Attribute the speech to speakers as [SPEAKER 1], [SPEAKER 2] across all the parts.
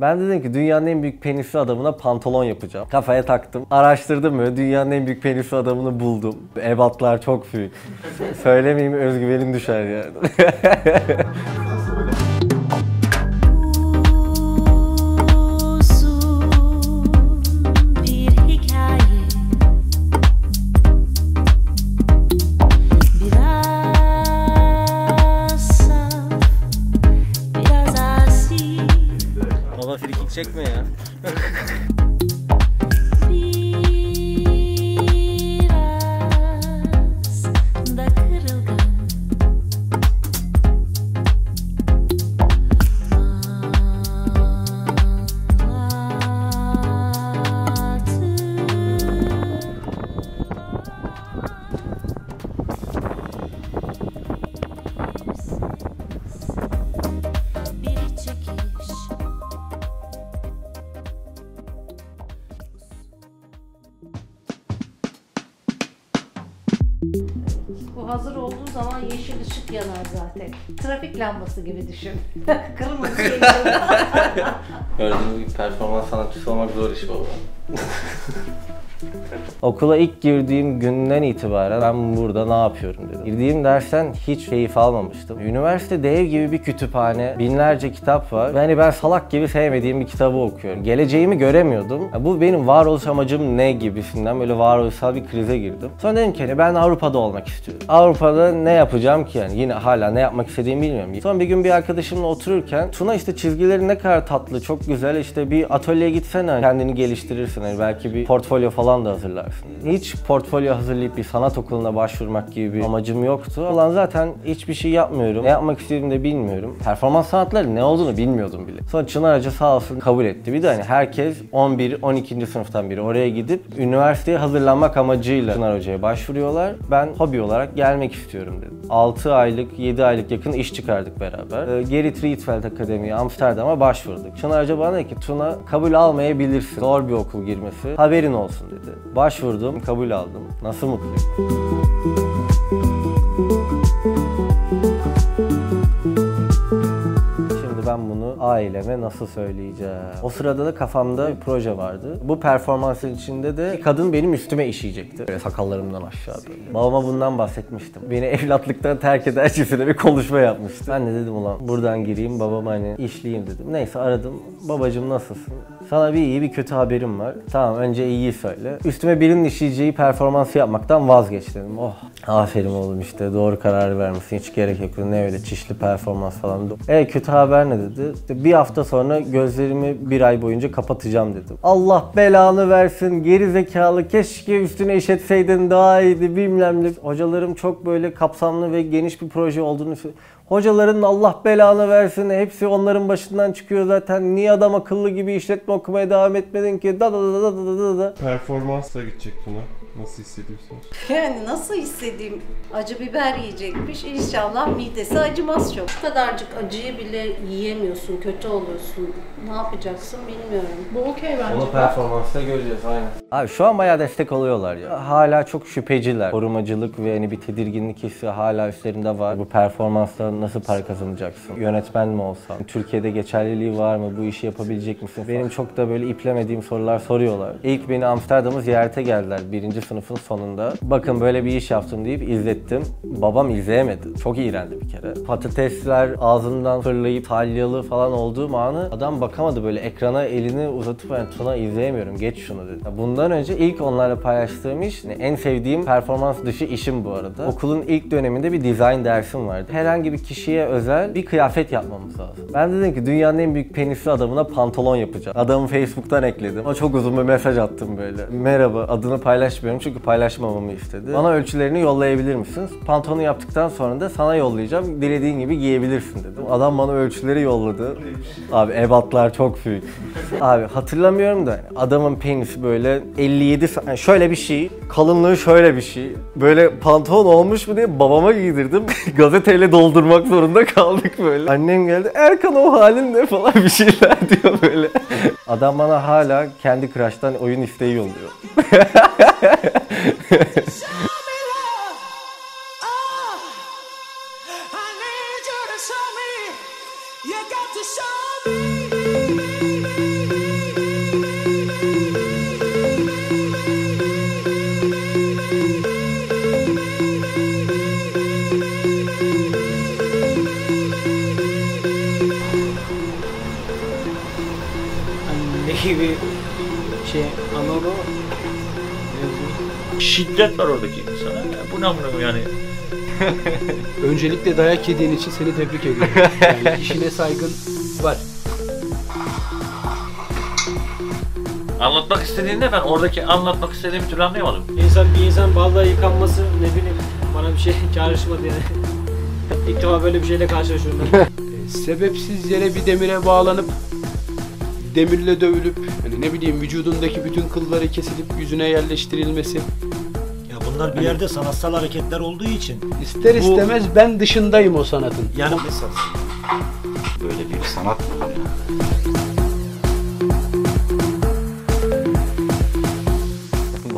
[SPEAKER 1] Ben dedim ki dünyanın en büyük penisli adamına pantolon yapacağım. Kafaya taktım. Araştırdım böyle dünyanın en büyük penisli adamını buldum. Ebatlar çok büyük. Söylemeyeyim özgüvenim düşer yani. çekme ya.
[SPEAKER 2] hazır olduğu zaman yeşil ışık yanar zaten. Trafik lambası gibi düşün. Kırmızı yanıyor.
[SPEAKER 1] Gördüğünüz gibi performans sanatçısı olmak zor iş baba. Okula ilk girdiğim günden itibaren ben burada ne yapıyorum dedim. Girdiğim dersten hiç keyif almamıştım. Üniversite dev gibi bir kütüphane, binlerce kitap var. Ve hani ben salak gibi sevmediğim bir kitabı okuyorum. Geleceğimi göremiyordum. Ya bu benim varoluş amacım ne gibisinden böyle varoluşsal bir krize girdim. Sonra dedim ki hani ben Avrupa'da olmak istiyorum. Avrupa'da ne yapacağım ki yani yine hala ne yapmak istediğimi bilmiyorum. Sonra bir gün bir arkadaşımla otururken Tuna işte çizgileri ne kadar tatlı, çok güzel işte bir atölyeye gitsene kendini geliştirirsin. Hani belki bir portfolyo falan da hazırlarsın. Hiç portfolyo hazırlayıp bir sanat okuluna başvurmak gibi bir amacım yoktu. Ulan zaten hiçbir şey yapmıyorum. Ne yapmak istediğimi de bilmiyorum. Performans sanatları ne olduğunu bilmiyordum bile. Sonra Çınar Hoca sağ olsun kabul etti. Bir de hani herkes 11, 12. sınıftan biri oraya gidip üniversiteye hazırlanmak amacıyla Çınar Hoca'ya başvuruyorlar. Ben hobi olarak gelmek istiyorum dedim. 6 aylık, 7 aylık yakın iş çıkardık beraber. Ee, Gerrit Rietveld Akademi'ye Amsterdam'a başvurduk. Çınar Hoca bana dedi ki Tuna kabul almayabilirsin. Zor bir okul girmesi. Haberin olsun dedi. Başvurdum, kabul aldım. Nasıl mutluyum. Şimdi ben bunu aileme nasıl söyleyeceğim? O sırada da kafamda bir proje vardı. Bu performansın içinde de kadın benim üstüme işeyecekti. Böyle sakallarımdan aşağı böyle. Babama bundan bahsetmiştim. Beni evlatlıktan terk edercesine bir konuşma yapmıştı. Ben de dedim ulan buradan gireyim babama hani işleyeyim dedim. Neyse aradım. Babacım nasılsın? Sana bir iyi bir kötü haberim var. Tamam önce iyiyi söyle. Üstüme birinin işleyeceği performansı yapmaktan vazgeç dedim. Oh aferin oğlum işte doğru karar vermişsin. Hiç gerek yok. Ne öyle çişli performans falan. E kötü haber ne dedi? Bir hafta sonra gözlerimi bir ay boyunca kapatacağım dedim. Allah belanı versin geri zekalı keşke üstüne işetseydin daha iyiydi bilmem ne. Hocalarım çok böyle kapsamlı ve geniş bir proje olduğunu söylüyor. Hocaların Allah belanı versin. Hepsi onların başından çıkıyor zaten. Niye adam akıllı gibi işletme okumaya devam etmedin ki? Da da da da da da da.
[SPEAKER 3] Performansla gidecek buna. Nasıl hissediyorsunuz?
[SPEAKER 2] Yani nasıl hissedeyim? Acı biber yiyecekmiş. İnşallah midesi acımaz çok. Bu kadarcık acıyı bile yiyemiyorsun. Kötü oluyorsun. Ne yapacaksın bilmiyorum.
[SPEAKER 4] Bu okey bence.
[SPEAKER 1] Onu performansta göreceğiz aynen. Abi şu an bayağı destek oluyorlar ya. Hala çok şüpheciler. Korumacılık ve hani bir tedirginlik hissi hala üstlerinde var. Bu performansla nasıl para kazanacaksın? Yönetmen mi olsan? Türkiye'de geçerliliği var mı? Bu işi yapabilecek misin? Benim çok da böyle iplemediğim sorular soruyorlar. İlk beni Amsterdam'a ziyarete geldiler birinci sınıfın sonunda. Bakın böyle bir iş yaptım deyip izlettim. Babam izleyemedi. Çok iğrendi bir kere. Patatesler ağzından fırlayıp salyalı falan olduğum anı adam bakamadı böyle ekrana elini uzatıp yani Tuna izleyemiyorum geç şunu dedi. Bundan önce ilk onlarla paylaştığım iş hani en sevdiğim performans dışı işim bu arada. Okulun ilk döneminde bir design dersim vardı. Herhangi bir kişiye özel bir kıyafet yapmamız lazım. Ben dedim ki dünyanın en büyük penisli adamına pantolon yapacağım. Adamı Facebook'tan ekledim. Ama çok uzun bir mesaj attım böyle. Merhaba adını paylaşmıyorum çünkü paylaşmamamı istedi. Bana ölçülerini yollayabilir misiniz? Pantolonu yaptıktan sonra da sana yollayacağım. Dilediğin gibi giyebilirsin dedim. Adam bana ölçüleri yolladı. Abi ebatlar çok büyük. Abi hatırlamıyorum da adamın penisi böyle 57 sa- yani şöyle bir şey, kalınlığı şöyle bir şey. Böyle pantolon olmuş mu diye babama giydirdim. Gazeteyle doldurmak zorunda kaldık böyle. Annem geldi. Erkan o halin ne falan bir şeyler diyor böyle. Adam bana hala kendi crush'tan oyun isteği yolluyor.
[SPEAKER 4] I'm
[SPEAKER 5] Şiddet var oradaki insana. Ya bu ne amına koyayım yani?
[SPEAKER 6] Öncelikle dayak yediğin için seni tebrik ediyorum. Yani işine saygın var.
[SPEAKER 5] Anlatmak istediğinde ben oradaki anlatmak istediğim türlü anlayamadım.
[SPEAKER 4] İnsan bir insan balla yıkanması ne bileyim bana bir şey çağrışmadı yani. İlk defa böyle bir şeyle karşılaşıyorum ben.
[SPEAKER 6] Sebepsiz yere bir demire bağlanıp demirle dövülüp hani ne bileyim vücudundaki bütün kılları kesilip yüzüne yerleştirilmesi
[SPEAKER 7] Ya bunlar bir yerde sanatsal hareketler olduğu için
[SPEAKER 6] ister istemez ben dışındayım o sanatın.
[SPEAKER 7] yani
[SPEAKER 8] Böyle bir sanat mı?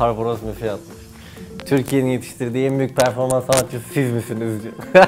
[SPEAKER 1] Barbaros mesaj atmış. Türkiye'nin yetiştirdiği en büyük performans sanatçısı siz misiniz diyor.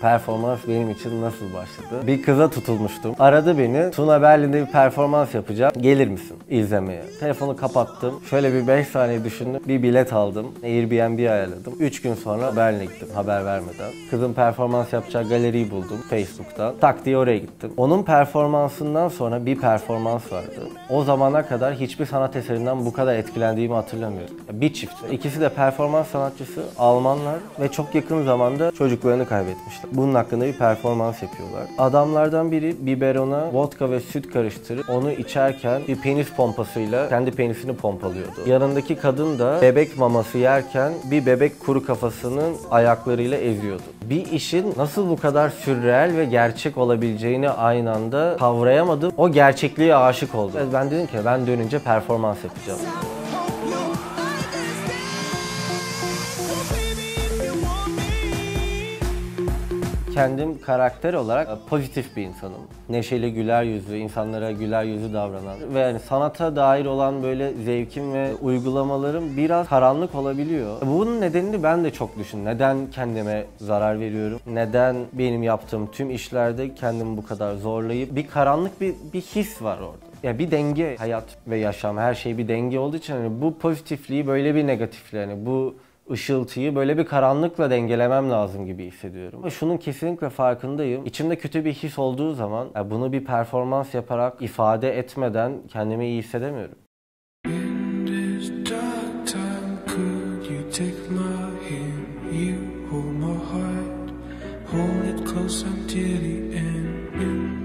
[SPEAKER 1] performans benim için nasıl başladı? Bir kıza tutulmuştum. Aradı beni. Tuna Berlin'de bir performans yapacağım. Gelir misin izlemeye? Telefonu kapattım. Şöyle bir 5 saniye düşündüm. Bir bilet aldım. Airbnb ayarladım. 3 gün sonra Berlin'e gittim haber vermeden. Kızın performans yapacağı galeriyi buldum Facebook'tan. Tak diye oraya gittim. Onun performansından sonra bir performans vardı. O zamana kadar hiçbir sanat eserinden bu kadar etkilendiğimi hatırlamıyorum. Bir çift. İkisi de performans sanatçısı, Almanlar ve çok yakın zamanda çocuklarını kaybetmişler. Bunun hakkında bir performans yapıyorlar. Adamlardan biri biberona vodka ve süt karıştırıp onu içerken bir penis pompasıyla kendi penisini pompalıyordu. Yanındaki kadın da bebek maması yerken bir bebek kuru kafasının ayaklarıyla eziyordu. Bir işin nasıl bu kadar sürreel ve gerçek olabileceğini aynı anda kavrayamadım. O gerçekliğe aşık oldum. Ben dedim ki ben dönünce performans yapacağım. Kendim karakter olarak pozitif bir insanım. Neşeli, güler yüzlü, insanlara güler yüzlü davranan ve yani sanata dair olan böyle zevkim ve uygulamalarım biraz karanlık olabiliyor. Bunun nedenini ben de çok düşün. Neden kendime zarar veriyorum? Neden benim yaptığım tüm işlerde kendimi bu kadar zorlayıp bir karanlık bir, bir his var orada. Ya bir denge hayat ve yaşam her şey bir denge olduğu için hani bu pozitifliği böyle bir negatifle hani bu ışıltıyı böyle bir karanlıkla dengelemem lazım gibi hissediyorum. Ama şunun kesinlikle farkındayım. İçimde kötü bir his olduğu zaman bunu bir performans yaparak ifade etmeden kendimi iyi hissedemiyorum.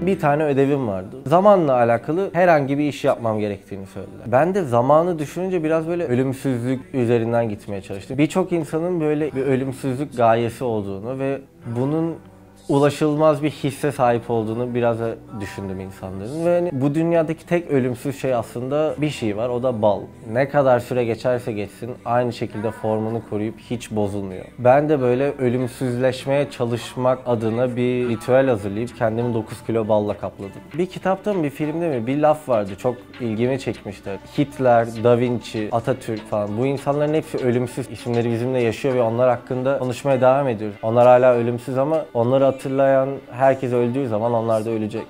[SPEAKER 1] Bir tane ödevim vardı. Zamanla alakalı herhangi bir iş yapmam gerektiğini söylediler. Ben de zamanı düşününce biraz böyle ölümsüzlük üzerinden gitmeye çalıştım. Birçok insanın böyle bir ölümsüzlük gayesi olduğunu ve bunun ulaşılmaz bir hisse sahip olduğunu biraz da düşündüm insanların. Ve hani bu dünyadaki tek ölümsüz şey aslında bir şey var o da bal. Ne kadar süre geçerse geçsin aynı şekilde formunu koruyup hiç bozulmuyor. Ben de böyle ölümsüzleşmeye çalışmak adına bir ritüel hazırlayıp kendimi 9 kilo balla kapladım. Bir kitapta mı bir filmde mi bir laf vardı çok ilgimi çekmişti. Hitler, Da Vinci, Atatürk falan bu insanların hepsi ölümsüz isimleri bizimle yaşıyor ve onlar hakkında konuşmaya devam ediyoruz. Onlar hala ölümsüz ama onları hatırlayan herkes öldüğü zaman onlar da ölecek.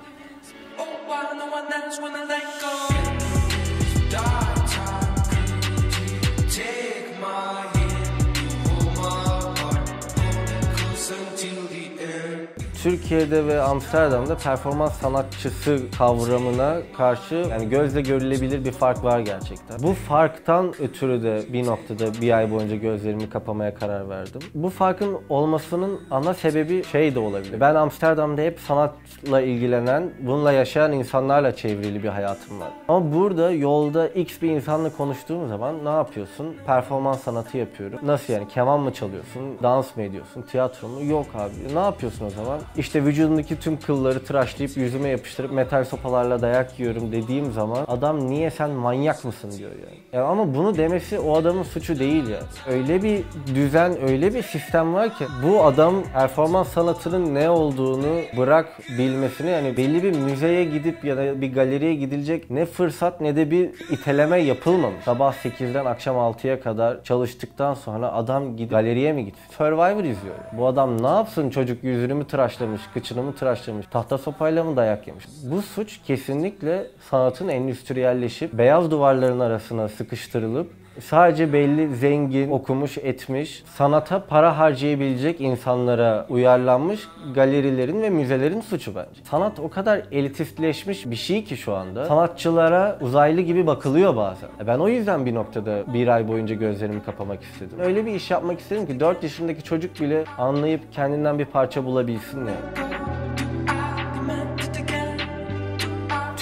[SPEAKER 1] Türkiye'de ve Amsterdam'da performans sanatçısı kavramına karşı yani gözle görülebilir bir fark var gerçekten. Bu farktan ötürü de bir noktada bir ay boyunca gözlerimi kapamaya karar verdim. Bu farkın olmasının ana sebebi şey de olabilir. Ben Amsterdam'da hep sanatla ilgilenen, bununla yaşayan insanlarla çevrili bir hayatım var. Ama burada yolda X bir insanla konuştuğum zaman ne yapıyorsun? Performans sanatı yapıyorum. Nasıl yani? Keman mı çalıyorsun? Dans mı ediyorsun? Tiyatro mu? Yok abi. Ne yapıyorsun o zaman? İşte vücudumdaki tüm kılları tıraşlayıp yüzüme yapıştırıp metal sopalarla dayak yiyorum dediğim zaman adam niye sen manyak mısın diyor yani. Ya ama bunu demesi o adamın suçu değil yani. Öyle bir düzen, öyle bir sistem var ki bu adam performans sanatının ne olduğunu bırak bilmesini yani belli bir müzeye gidip ya da bir galeriye gidilecek ne fırsat ne de bir iteleme yapılmamış. Sabah 8'den akşam 6'ya kadar çalıştıktan sonra adam gidip galeriye mi gitti? Survivor izliyor. Bu adam ne yapsın çocuk yüzünü mü tıraşlamış, kıçını mı tıraşlamış, tahta sopayla mı dayak yemiş? Bu suç kesinlikle sanatın endüstriyelleşip beyaz duvarların arasına sıkıştırılıp Sadece belli zengin, okumuş, etmiş, sanata para harcayabilecek insanlara uyarlanmış galerilerin ve müzelerin suçu bence. Sanat o kadar elitistleşmiş bir şey ki şu anda. Sanatçılara uzaylı gibi bakılıyor bazen. E Ben o yüzden bir noktada bir ay boyunca gözlerimi kapamak istedim. Öyle bir iş yapmak istedim ki 4 yaşındaki çocuk bile anlayıp kendinden bir parça bulabilsin yani.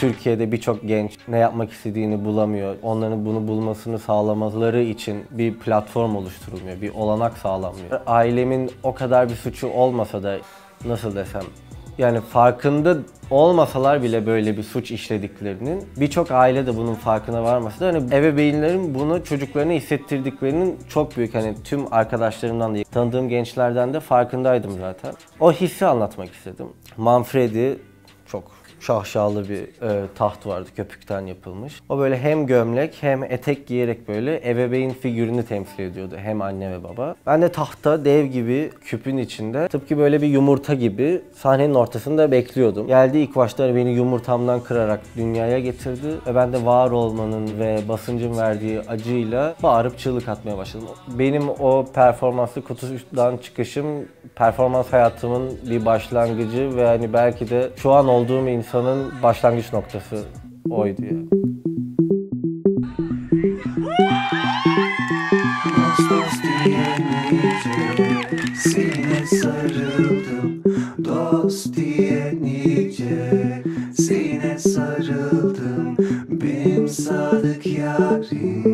[SPEAKER 1] Türkiye'de birçok genç ne yapmak istediğini bulamıyor. Onların bunu bulmasını sağlamaları için bir platform oluşturulmuyor, bir olanak sağlanmıyor. Ailemin o kadar bir suçu olmasa da nasıl desem yani farkında olmasalar bile böyle bir suç işlediklerinin birçok aile de bunun farkına varmasa da hani ebeveynlerin bunu çocuklarına hissettirdiklerinin çok büyük hani tüm arkadaşlarımdan da tanıdığım gençlerden de farkındaydım zaten. O hissi anlatmak istedim. Manfredi şahşalı bir e, taht vardı köpükten yapılmış. O böyle hem gömlek hem etek giyerek böyle ebeveyn figürünü temsil ediyordu hem anne ve baba. Ben de tahta dev gibi küpün içinde tıpkı böyle bir yumurta gibi sahnenin ortasında bekliyordum. Geldi ilk başta beni yumurtamdan kırarak dünyaya getirdi ve ben de var olmanın ve basıncın verdiği acıyla bağırıp çığlık atmaya başladım. Benim o performanslı kutudan çıkışım performans hayatımın bir başlangıcı ve hani belki de şu an olduğum insanın başlangıç noktası oydu
[SPEAKER 9] sarıldım. Dost diye nice Sine sarıldım. Benim sadık yarim